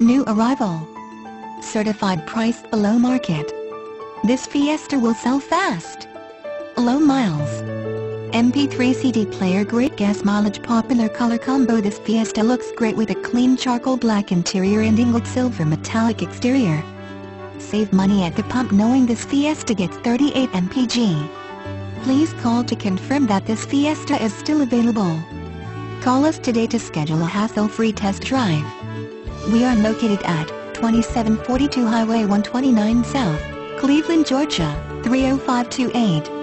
New arrival. Certified price below market. This Fiesta will sell fast. Low miles. MP3 CD player great gas mileage popular color combo This Fiesta looks great with a clean charcoal black interior and ingot silver metallic exterior. Save money at the pump knowing this Fiesta gets 38 mpg. Please call to confirm that this Fiesta is still available. Call us today to schedule a hassle-free test drive. We are located at 2742 Highway 129 South, Cleveland, Georgia, 30528.